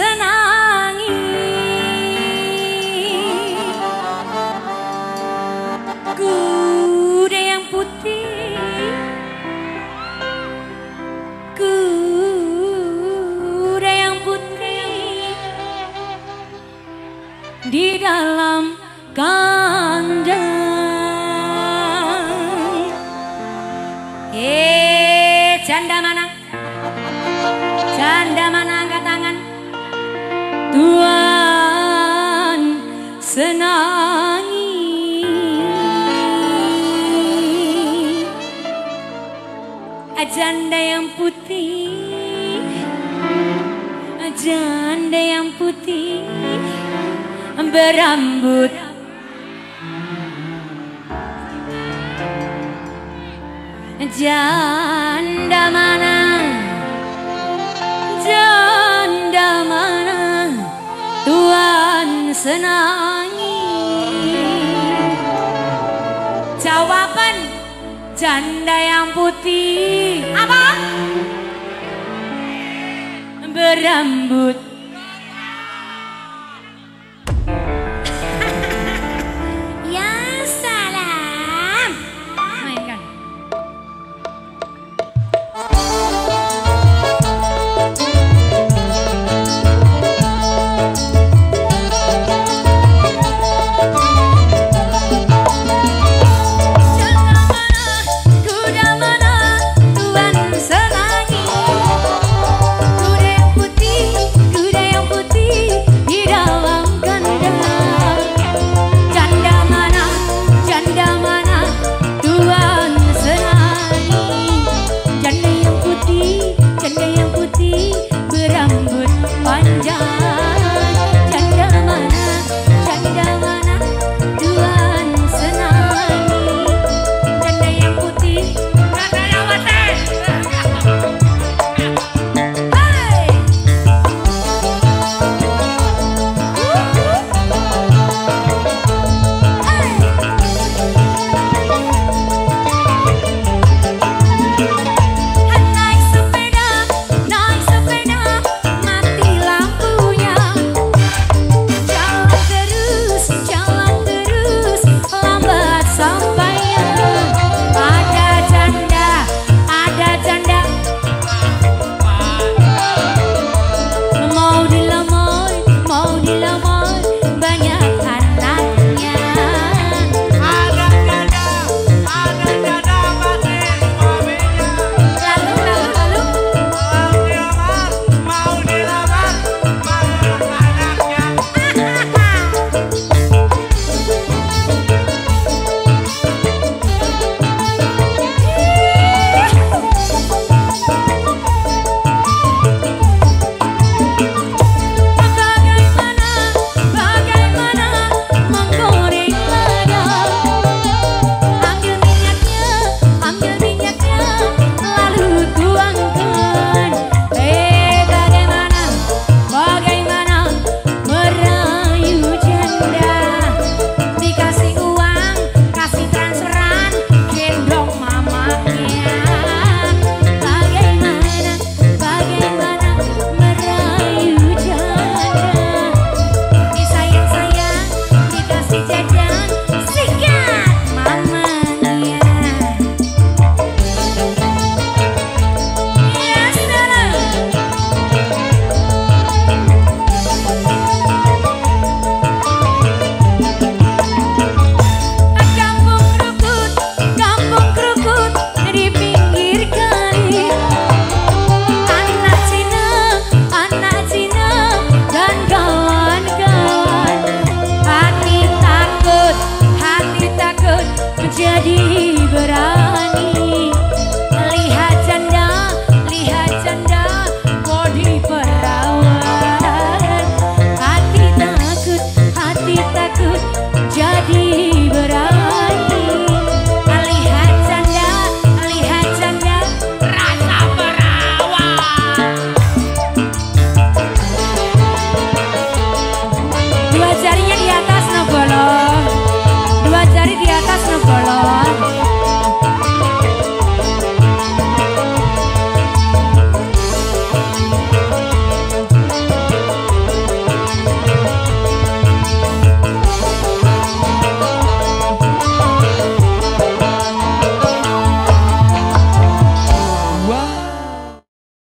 senangi. Kuda yang putih. Kuda yang putih. Di dalam kandang. Eh canda mana? janda yang putih. Janda yang putih Berambut. Janda mana? Janda mana? Tuhan senangi. janda yang putih. Apa? Berambut. but I.